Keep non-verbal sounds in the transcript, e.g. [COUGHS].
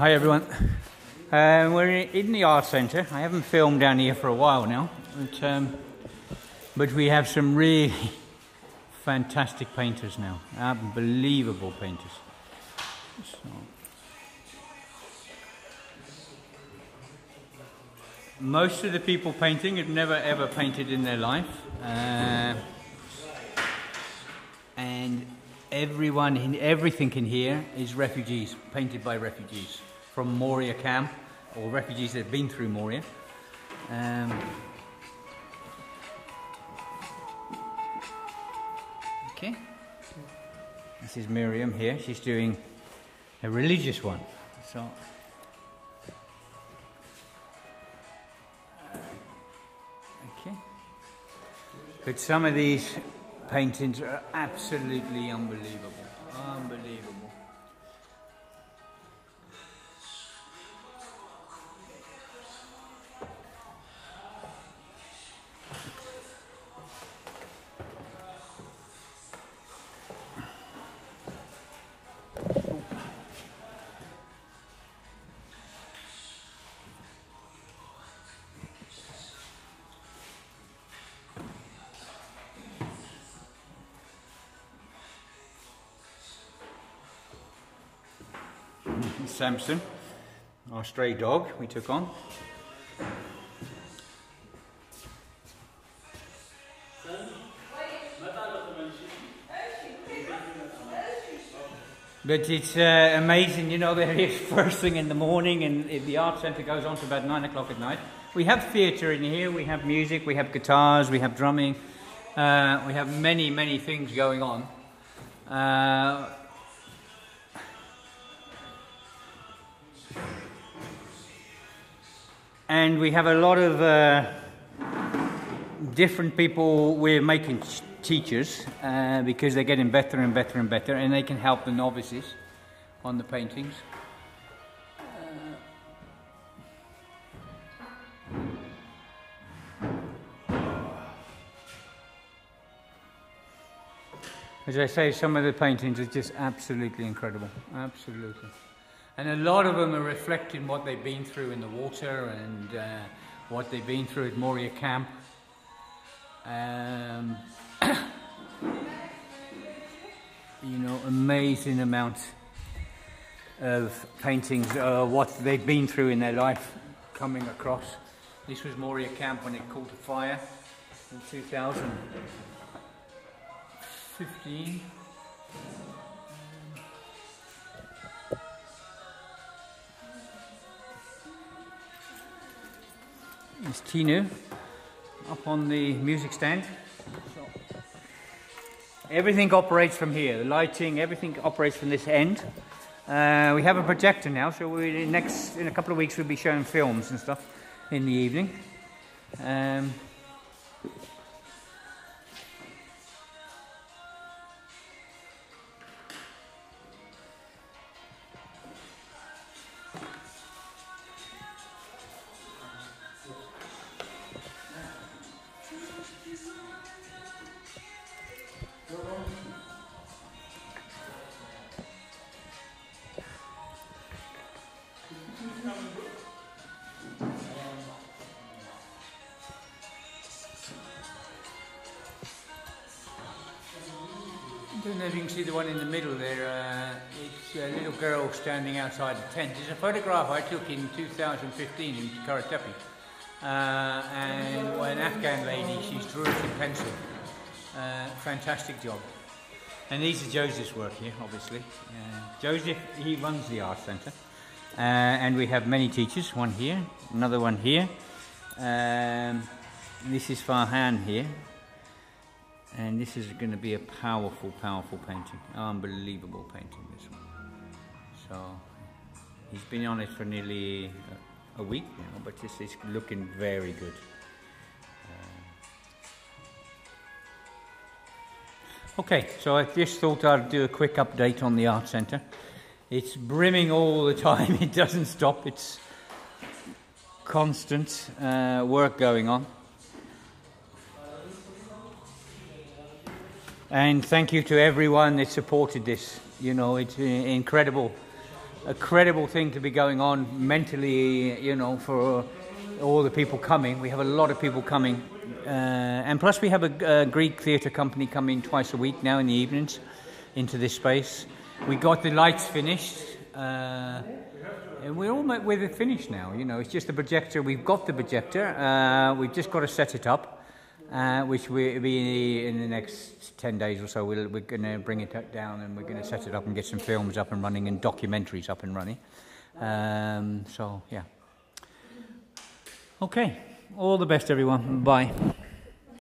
Hi everyone. Um, we're in the art centre. I haven't filmed down here for a while now, but, um, but we have some really [LAUGHS] fantastic painters now. Unbelievable painters. So. Most of the people painting have never ever painted in their life. Uh, and everyone in everything in here is refugees, painted by refugees from Moria camp or refugees that have been through Moria. Um, okay. This is Miriam here. She's doing a religious one. So. Okay. But some of these paintings are absolutely unbelievable. Unbelievable. Samson, our stray dog we took on. But it's uh, amazing, you know, [LAUGHS] they're first thing in the morning and the art centre goes on to about nine o'clock at night. We have theatre in here, we have music, we have guitars, we have drumming, uh, we have many, many things going on. Uh, and we have a lot of uh, different people we're making teachers uh, because they're getting better and better and better and they can help the novices on the paintings. As I say, some of the paintings are just absolutely incredible. Absolutely. And a lot of them are reflecting what they've been through in the water and uh, what they've been through at Moria Camp. Um, [COUGHS] you know, amazing amount of paintings, uh, what they've been through in their life coming across. This was Moria Camp when it caught fire in 2015. Is Tinu up on the music stand. Everything operates from here. The lighting, everything operates from this end. Uh, we have a projector now, so we next in a couple of weeks we'll be showing films and stuff in the evening. Um, I don't know if you can see the one in the middle there. Uh, it's a little girl standing outside the tent. It's a photograph I took in 2015 in Karatepe. Uh, and an Afghan lady, she's drew it in pencil. Uh, fantastic job. And these are Joseph's work here, obviously. Uh, Joseph, he runs the art centre. Uh, and we have many teachers, one here, another one here. Um, this is Farhan here, and this is going to be a powerful, powerful painting. Unbelievable painting, this one. So, he's been on it for nearly a, week now, but this is looking very good. Uh, okay, so I just thought I'd do a quick update on the Art Centre. It's brimming all the time, [LAUGHS] it doesn't stop, it's constant uh, work going on. And thank you to everyone that supported this. You know, it's incredible a credible thing to be going on mentally, you know, for all the people coming. We have a lot of people coming. Uh, and plus, we have a, a Greek theatre company coming twice a week now in the evenings into this space. We got the lights finished. Uh, and we're almost with it finished now. You know, it's just the projector. We've got the projector. Uh, we've just got to set it up, uh, which will be in the next 10 days or so. we we are going to bring it down and we're going to set it up and get some films up and running and documentaries up and running. Um, so, yeah. Okay. All the best, everyone. Bye.